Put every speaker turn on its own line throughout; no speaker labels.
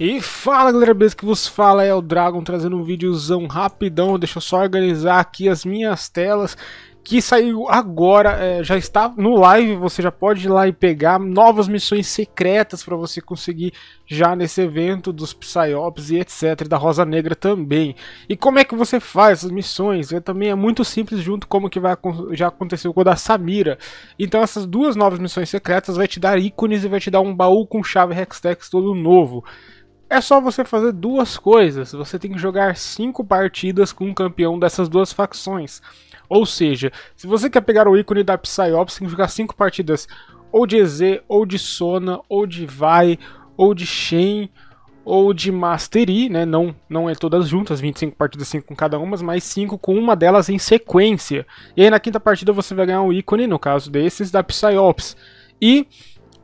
E fala galera, beleza que vos fala é o Dragon trazendo um videozão rapidão, deixa eu só organizar aqui as minhas telas que saiu agora, é, já está no live, você já pode ir lá e pegar novas missões secretas para você conseguir já nesse evento dos Psyops e etc, da Rosa Negra também. E como é que você faz as missões? É, também é muito simples junto como que vai, já aconteceu com a da Samira. Então essas duas novas missões secretas vai te dar ícones e vai te dar um baú com chave Hextex todo novo. É só você fazer duas coisas. Você tem que jogar cinco partidas com um campeão dessas duas facções. Ou seja, se você quer pegar o ícone da Psyops, tem que jogar cinco partidas ou de EZ, ou de Sona, ou de Vai, ou de Shen, ou de Mastery, né? Não, não é todas juntas, 25 partidas 5 com cada uma, mas 5 com uma delas em sequência. E aí na quinta partida você vai ganhar um ícone, no caso desses, da Psyops. E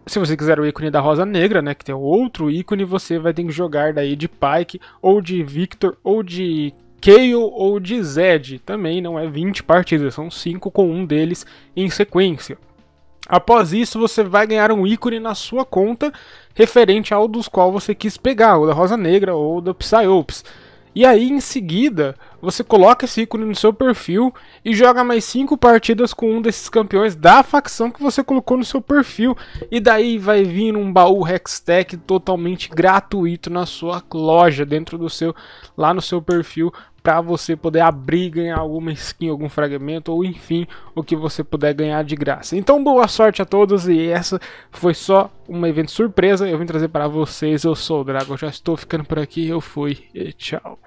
se você quiser o ícone da Rosa Negra, né, que tem outro ícone, você vai ter que jogar daí de Pike, ou de Victor, ou de Kayle, ou de Zed. Também não é 20 partidas, são 5 com um deles em sequência. Após isso, você vai ganhar um ícone na sua conta referente ao dos qual você quis pegar, o da Rosa Negra ou do Psyops. E aí, em seguida, você coloca esse ícone no seu perfil e joga mais 5 partidas com um desses campeões da facção que você colocou no seu perfil. E daí vai vir um baú Hextech totalmente gratuito na sua loja, dentro do seu, lá no seu perfil, para você poder abrir, ganhar alguma skin, algum fragmento ou enfim, o que você puder ganhar de graça. Então, boa sorte a todos e essa foi só um evento surpresa. Eu vim trazer para vocês. Eu sou o Drago, já estou ficando por aqui. Eu fui e tchau.